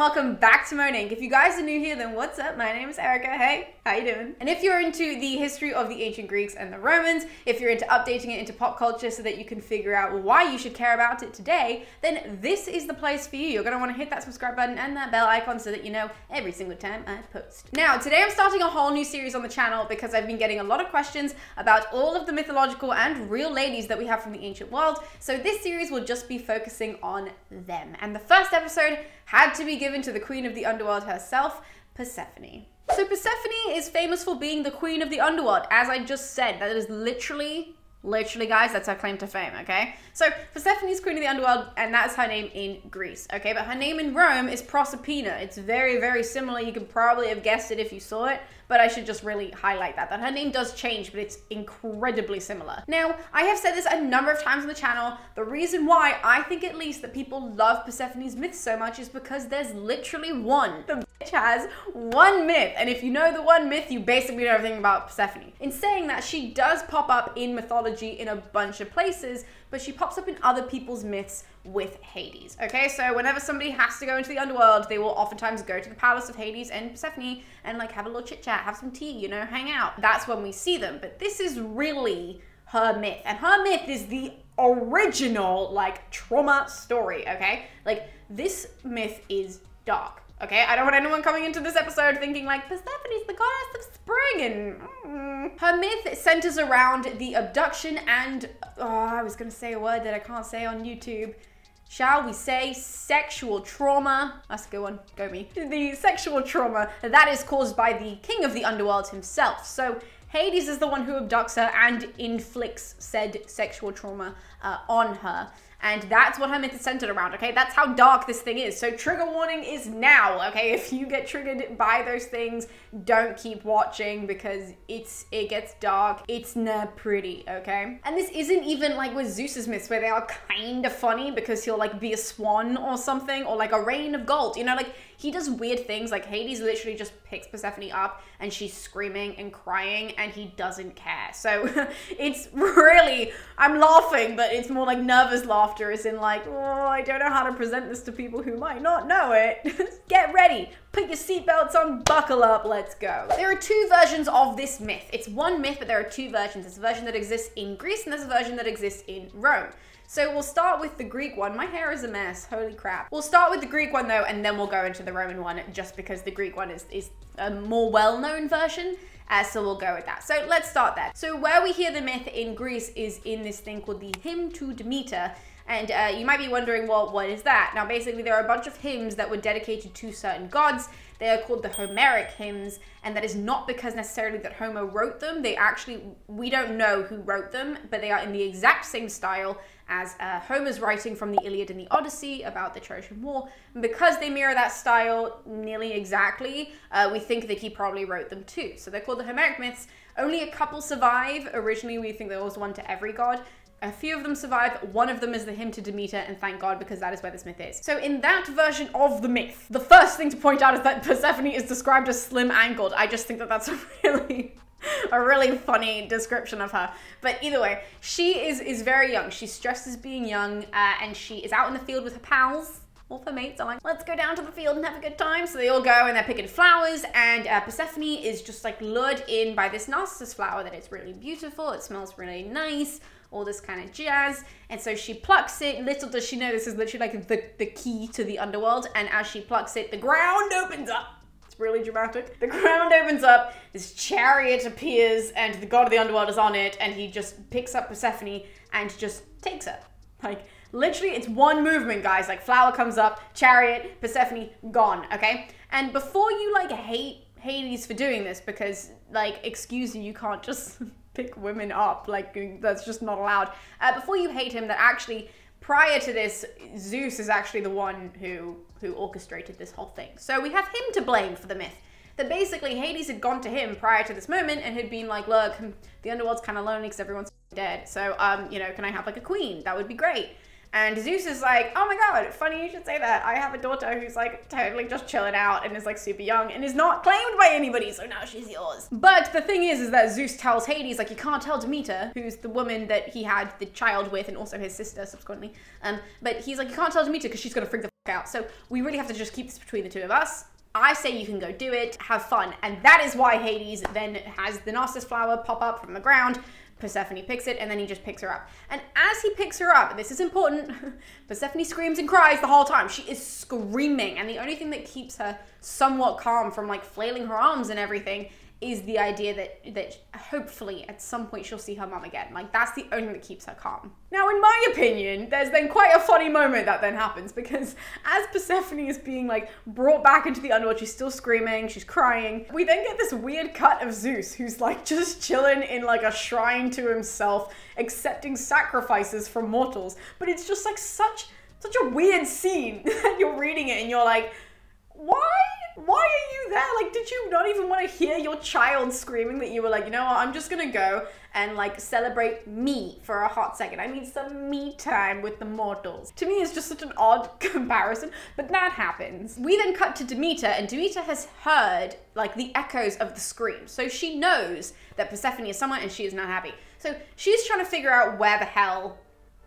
welcome back to Monink. If you guys are new here, then what's up? My name is Erica. Hey, how you doing? And if you're into the history of the ancient Greeks and the Romans, if you're into updating it into pop culture so that you can figure out why you should care about it today, then this is the place for you. You're gonna wanna hit that subscribe button and that bell icon so that you know every single time I post. Now, today I'm starting a whole new series on the channel because I've been getting a lot of questions about all of the mythological and real ladies that we have from the ancient world. So this series will just be focusing on them. And the first episode had to be given to the queen of the underworld herself, Persephone. So Persephone is famous for being the queen of the underworld, as I just said. That is literally Literally, guys, that's her claim to fame, okay? So, Persephone is queen of the underworld, and that's her name in Greece, okay? But her name in Rome is Proserpina. It's very, very similar. You could probably have guessed it if you saw it, but I should just really highlight that. That her name does change, but it's incredibly similar. Now, I have said this a number of times on the channel. The reason why I think at least that people love Persephone's myth so much is because there's literally one. The bitch has one myth, and if you know the one myth, you basically know everything about Persephone. In saying that, she does pop up in mythology mythology in a bunch of places, but she pops up in other people's myths with Hades. Okay, so whenever somebody has to go into the underworld, they will oftentimes go to the palace of Hades and Persephone and like have a little chit chat, have some tea, you know, hang out. That's when we see them. But this is really her myth, and her myth is the original like trauma story. Okay, like this myth is dark. Okay, I don't want anyone coming into this episode thinking like Persephone's the goddess of spring and mm. her myth centers around the abduction and oh, I was gonna say a word that I can't say on YouTube. Shall we say sexual trauma? That's a good one. Go me. The sexual trauma that is caused by the king of the underworld himself. So Hades is the one who abducts her and inflicts said sexual trauma uh, on her. And that's what her myth is centered around, okay? That's how dark this thing is. So trigger warning is now, okay? If you get triggered by those things, don't keep watching because it's it gets dark. It's not pretty, okay? And this isn't even like with Zeus's myths where they are kind of funny because he'll like be a swan or something or like a rain of gold. You know, like he does weird things like Hades literally just picks Persephone up and she's screaming and crying and he doesn't care. So it's really I'm laughing, but it's more like nervous laughter is in like, oh, I don't know how to present this to people who might not know it. Get ready, put your seatbelts on, buckle up, let's go. There are two versions of this myth. It's one myth, but there are two versions. There's a version that exists in Greece and there's a version that exists in Rome. So we'll start with the Greek one. My hair is a mess, holy crap. We'll start with the Greek one though, and then we'll go into the Roman one just because the Greek one is, is a more well-known version. Uh, so we'll go with that. So let's start there. So where we hear the myth in Greece is in this thing called the Hymn to Demeter, and uh, you might be wondering, well, what is that? Now, basically, there are a bunch of hymns that were dedicated to certain gods. They are called the Homeric hymns, and that is not because necessarily that Homer wrote them. They actually, we don't know who wrote them, but they are in the exact same style as uh, Homer's writing from the Iliad and the Odyssey about the Trojan War. And because they mirror that style nearly exactly, uh, we think that he probably wrote them too. So they're called the Homeric myths. Only a couple survive. Originally, we think there was one to every god. A few of them survive. One of them is the hymn to Demeter, and thank God because that is where this myth is. So, in that version of the myth, the first thing to point out is that Persephone is described as slim ankled. I just think that that's a really a really funny description of her. But either way, she is is very young. She's stressed as being young, uh, and she is out in the field with her pals. All her mates are like, let's go down to the field and have a good time. So they all go and they're picking flowers, and uh, Persephone is just like lured in by this narcissus flower that is really beautiful. It smells really nice all this kind of jazz. And so she plucks it. Little does she know this is literally like the, the key to the underworld. And as she plucks it, the ground opens up. Really dramatic. The ground opens up, this chariot appears, and the god of the underworld is on it, and he just picks up Persephone and just takes her. Like, literally, it's one movement, guys. Like, flower comes up, chariot, Persephone, gone, okay? And before you, like, hate Hades for doing this, because, like, excuse you, you can't just pick women up. Like, that's just not allowed. Uh, before you hate him, that actually, prior to this, Zeus is actually the one who, who orchestrated this whole thing. So we have him to blame for the myth. That basically Hades had gone to him prior to this moment and had been like, look, the underworld's kind of lonely because everyone's dead. So, um, you know, can I have like a queen? That would be great. And Zeus is like, oh my god, funny you should say that. I have a daughter who's like totally just chilling out and is like super young and is not claimed by anybody, so now she's yours. But the thing is, is that Zeus tells Hades, like, you can't tell Demeter, who's the woman that he had the child with and also his sister subsequently. Um, but he's like, you can't tell Demeter because she's gonna freak the out. So we really have to just keep this between the two of us. I say you can go do it, have fun. And that is why Hades then has the Narcissus flower pop up from the ground. Persephone picks it and then he just picks her up. And as he picks her up, this is important, Persephone screams and cries the whole time. She is screaming. And the only thing that keeps her somewhat calm from like flailing her arms and everything is the idea that that hopefully at some point she'll see her mum again. Like that's the only thing that keeps her calm. Now, in my opinion, there's then quite a funny moment that then happens because as Persephone is being like brought back into the underworld, she's still screaming, she's crying. We then get this weird cut of Zeus who's like just chilling in like a shrine to himself, accepting sacrifices from mortals. But it's just like such such a weird scene that you're reading it and you're like, why? why are you there? Like, did you not even want to hear your child screaming that you were like, you know what, I'm just gonna go and like celebrate me for a hot second. I need some me time with the mortals. To me, it's just such an odd comparison, but that happens. We then cut to Demeter, and Demeter has heard like the echoes of the scream. So she knows that Persephone is somewhere and she is not happy. So she's trying to figure out where the hell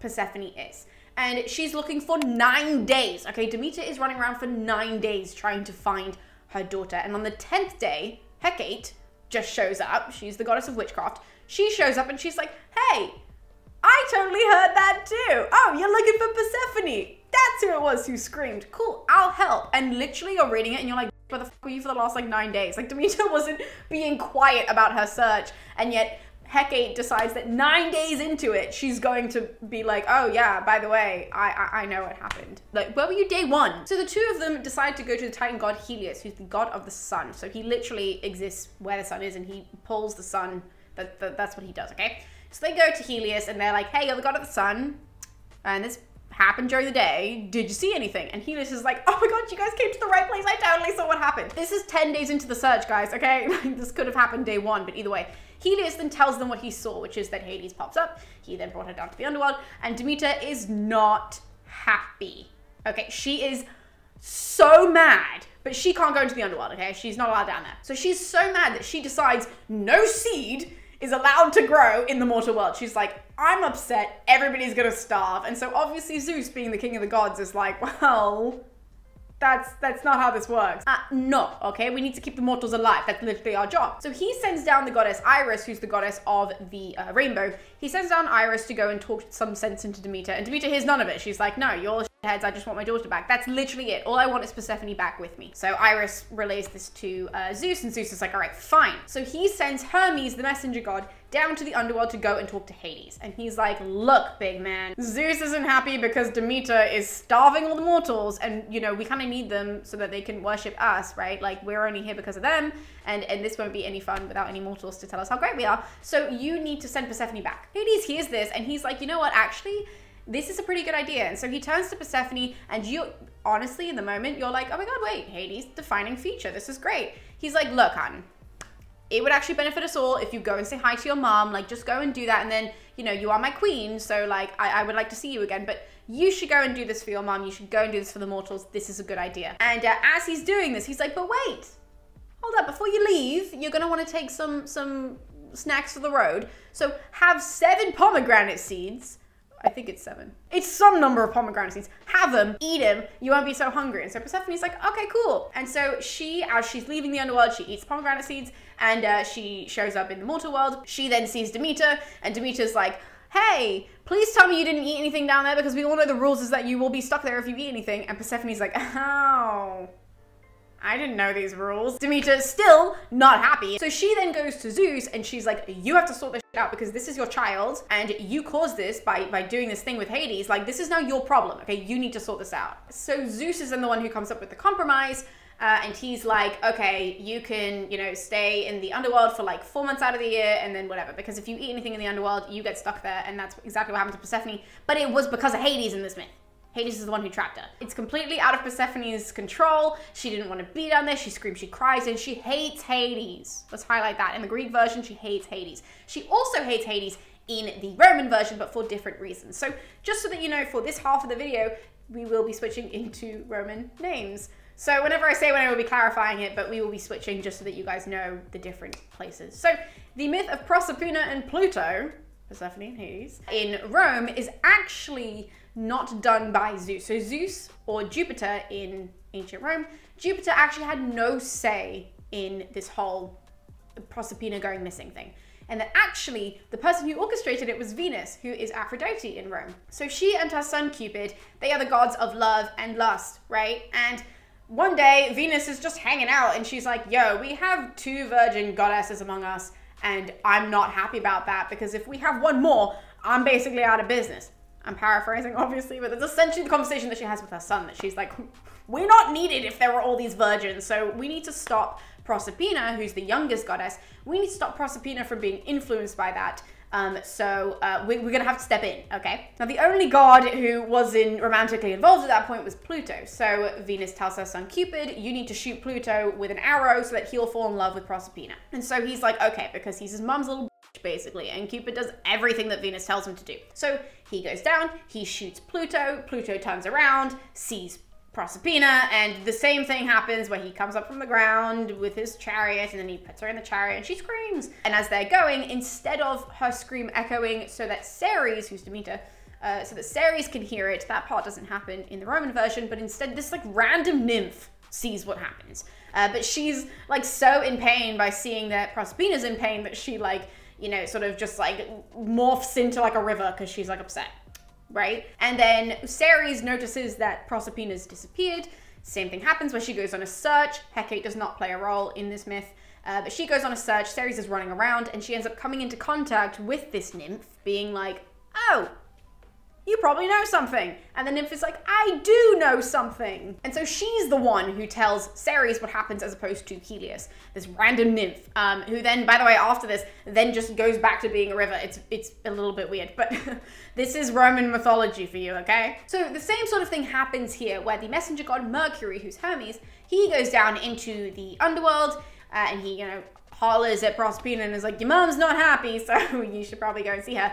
Persephone is and she's looking for nine days. Okay, Demeter is running around for nine days trying to find her daughter. And on the 10th day, Hecate just shows up. She's the goddess of witchcraft. She shows up and she's like, hey, I totally heard that too. Oh, you're looking for Persephone. That's who it was who screamed. Cool, I'll help. And literally you're reading it and you're like, where the fuck were you for the last like nine days? Like Demeter wasn't being quiet about her search. And yet Hecate decides that nine days into it, she's going to be like, oh yeah, by the way, I, I, I know what happened. Like, where were you day one? So the two of them decide to go to the Titan god Helios, who's the god of the sun. So he literally exists where the sun is and he pulls the sun. That, that, that's what he does, okay? So they go to Helios and they're like, hey, you're the god of the sun. And this happened during the day. Did you see anything? And Helios is like, oh my god, you guys came to the right place. I totally saw what happened. This is 10 days into the search, guys, okay? this could have happened day one, but either way. Helios then tells them what he saw, which is that Hades pops up. He then brought her down to the underworld, and Demeter is not happy. Okay, she is so mad, but she can't go into the underworld, okay? She's not allowed down there. So she's so mad that she decides no seed is allowed to grow in the mortal world. She's like, I'm upset, everybody's gonna starve. And so obviously Zeus, being the king of the gods, is like, well, that's that's not how this works. Uh, no, okay? We need to keep the mortals alive. That's literally our job. So he sends down the goddess Iris, who's the goddess of the uh, rainbow. He sends down Iris to go and talk some sense into Demeter. And Demeter hears none of it. She's like, no, you're heads, I just want my daughter back. That's literally it. All I want is Persephone back with me. So Iris relays this to uh, Zeus, and Zeus is like, all right, fine. So he sends Hermes, the messenger god, down to the underworld to go and talk to Hades. And he's like, look, big man, Zeus isn't happy because Demeter is starving all the mortals, and you know, we kind of need them so that they can worship us, right? Like we're only here because of them, and, and this won't be any fun without any mortals to tell us how great we are. So you need to send Persephone back. Hades hears this and he's like, you know what, actually, this is a pretty good idea. And so he turns to Persephone, and you honestly, in the moment, you're like, oh my god, wait, Hades, defining feature. This is great. He's like, look, hon, it would actually benefit us all if you go and say hi to your mom. Like, just go and do that. And then, you know, you are my queen. So, like, I, I would like to see you again. But you should go and do this for your mom. You should go and do this for the mortals. This is a good idea. And uh, as he's doing this, he's like, but wait, hold up. Before you leave, you're going to want to take some, some snacks for the road. So have seven pomegranate seeds I think it's seven. It's some number of pomegranate seeds. Have them, eat them, you won't be so hungry. And so Persephone's like, okay, cool. And so she, as she's leaving the underworld, she eats pomegranate seeds and uh, she shows up in the mortal world. She then sees Demeter, and Demeter's like, hey, please tell me you didn't eat anything down there because we all know the rules is that you will be stuck there if you eat anything. And Persephone's like, oh. I didn't know these rules. Demeter's still not happy. So she then goes to Zeus and she's like, you have to sort this out because this is your child and you caused this by, by doing this thing with Hades. Like, this is now your problem, okay? You need to sort this out. So Zeus is then the one who comes up with the compromise. Uh, and he's like, okay, you can, you know, stay in the underworld for like four months out of the year and then whatever. Because if you eat anything in the underworld, you get stuck there. And that's exactly what happened to Persephone. But it was because of Hades in this myth. Hades is the one who trapped her. It's completely out of Persephone's control. She didn't want to be down there. She screams, she cries, and she hates Hades. Let's highlight that. In the Greek version, she hates Hades. She also hates Hades in the Roman version, but for different reasons. So just so that you know, for this half of the video, we will be switching into Roman names. So whenever I say when I will be clarifying it, but we will be switching just so that you guys know the different places. So the myth of Proserpina and Pluto, Persephone and Hades, in Rome is actually not done by Zeus. So Zeus or Jupiter in ancient Rome, Jupiter actually had no say in this whole Proserpina going missing thing. And that actually the person who orchestrated it was Venus, who is Aphrodite in Rome. So she and her son Cupid, they are the gods of love and lust, right? And one day Venus is just hanging out and she's like, yo, we have two virgin goddesses among us, and I'm not happy about that because if we have one more, I'm basically out of business. I'm paraphrasing, obviously, but it's essentially the conversation that she has with her son that she's like, we're not needed if there were all these virgins, so we need to stop Proserpina, who's the youngest goddess. We need to stop Proserpina from being influenced by that. Um, so uh, we, are going to have to step in, okay? Now, the only god who was in romantically involved at that point was Pluto. So Venus tells her son Cupid, you need to shoot Pluto with an arrow so that he'll fall in love with Proserpina. And so he's like, okay, because he's his mom's little basically, and Cupid does everything that Venus tells him to do. So he goes down, he shoots Pluto, Pluto turns around, sees Proserpina, and the same thing happens where he comes up from the ground with his chariot, and then he puts her in the chariot, and she screams. And as they're going, instead of her scream echoing so that Ceres, who's Demeter, uh, so that Ceres can hear it, that part doesn't happen in the Roman version, but instead this like random nymph sees what happens. Uh, but she's like so in pain by seeing that Proserpina's in pain that she like, you know, sort of just like morphs into like a river because she's like upset right? And then Ceres notices that Proserpina's disappeared. Same thing happens where she goes on a search. Hecate does not play a role in this myth. Uh, but she goes on a search, Ceres is running around, and she ends up coming into contact with this nymph, being like, oh, you probably know something. And the nymph is like, I do know something. And so she's the one who tells Ceres what happens as opposed to Helios, this random nymph, um, who then, by the way, after this, then just goes back to being a river. It's, it's a little bit weird, but this is Roman mythology for you, okay? So the same sort of thing happens here where the messenger god Mercury, who's Hermes, he goes down into the underworld uh, and he, you know, hollers at Proserpina and is like, your mom's not happy, so you should probably go and see her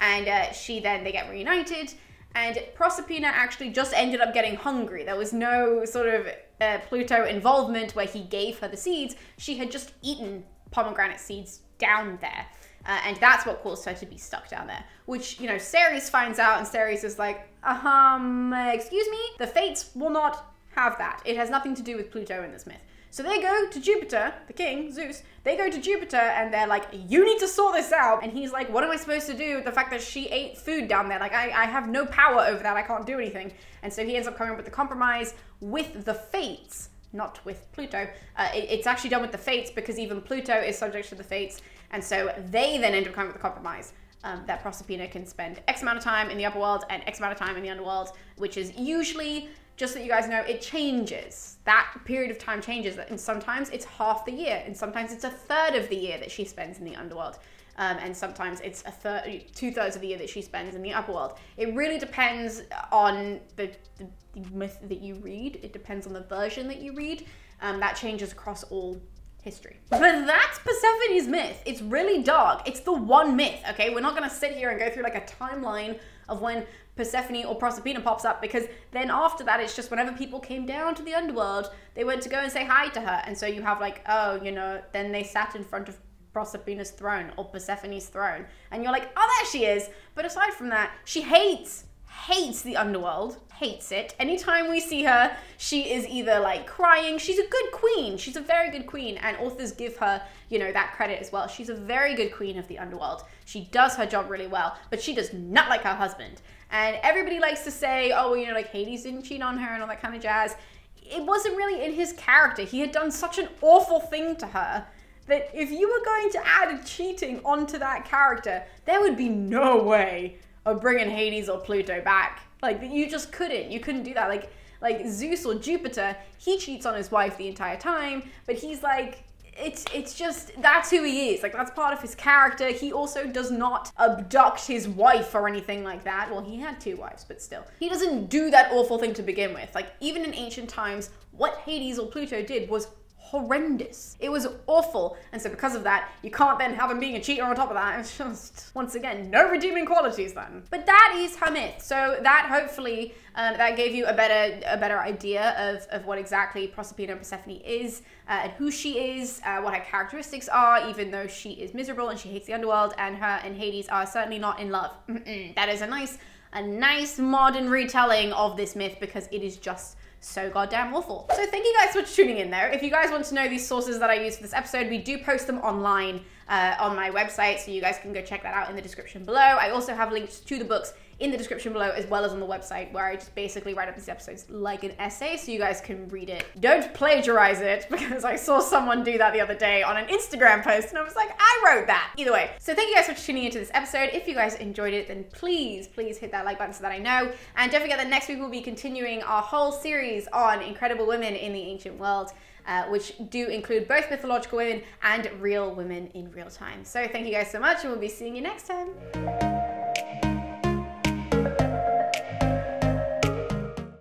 and uh, she then they get reunited. And Proserpina actually just ended up getting hungry. There was no sort of uh, Pluto involvement where he gave her the seeds. She had just eaten pomegranate seeds down there. Uh, and that's what caused her to be stuck down there. Which, you know, Ceres finds out, and Ceres is like, um, excuse me? The Fates will not have that. It has nothing to do with Pluto in this myth. So they go to Jupiter, the king, Zeus, they go to Jupiter and they're like, you need to sort this out. And he's like, what am I supposed to do with the fact that she ate food down there? Like, I, I have no power over that. I can't do anything. And so he ends up coming up with the compromise with the fates, not with Pluto. Uh, it, it's actually done with the fates because even Pluto is subject to the fates. And so they then end up coming up with the compromise. Um, that Proserpina can spend X amount of time in the upper world and X amount of time in the underworld, which is usually just so you guys know, it changes. That period of time changes. And sometimes it's half the year, and sometimes it's a third of the year that she spends in the underworld. Um, and sometimes it's a third, two thirds of the year that she spends in the upper world. It really depends on the, the, the myth that you read. It depends on the version that you read. Um, that changes across all history. But that's Persephone's myth. It's really dark. It's the one myth, okay? We're not gonna sit here and go through like a timeline of when Persephone or Proserpina pops up because then after that it's just whenever people came down to the underworld, they went to go and say hi to her. And so you have like, oh, you know, then they sat in front of Proserpina's throne or Persephone's throne. And you're like, oh, there she is. But aside from that, she hates hates the underworld, hates it. Anytime we see her, she is either like crying. She's a good queen. She's a very good queen, and authors give her, you know, that credit as well. She's a very good queen of the underworld. She does her job really well, but she does not like her husband. And everybody likes to say, oh, you know, like Hades didn't cheat on her and all that kind of jazz. It wasn't really in his character. He had done such an awful thing to her that if you were going to add cheating onto that character, there would be no way of bringing Hades or Pluto back. Like you just couldn't. You couldn't do that. Like like Zeus or Jupiter, he cheats on his wife the entire time, but he's like it's it's just that's who he is. Like that's part of his character. He also does not abduct his wife or anything like that. Well, he had two wives, but still. He doesn't do that awful thing to begin with. Like even in ancient times, what Hades or Pluto did was horrendous. It was awful. And so because of that, you can't then have him being a cheater on top of that. It's just, once again, no redeeming qualities then. But that is her myth. So that hopefully, um, that gave you a better a better idea of, of what exactly Proserpina and Persephone is, uh, and who she is, uh, what her characteristics are, even though she is miserable and she hates the underworld, and her and Hades are certainly not in love. That is a nice a nice modern retelling of this myth because it is just so goddamn awful. So thank you guys for tuning in there. If you guys want to know these sources that I use for this episode, we do post them online uh, on my website, so you guys can go check that out in the description below. I also have links to the books in the description below as well as on the website where I just basically write up these episodes like an essay so you guys can read it. Don't plagiarize it because I saw someone do that the other day on an Instagram post and I was like, I wrote that. Either way, so thank you guys for tuning into this episode. If you guys enjoyed it, then please, please hit that like button so that I know. And don't forget that next week we'll be continuing our whole series on incredible women in the ancient world uh, which do include both mythological women and real women in real time. So thank you guys so much, and we'll be seeing you next time.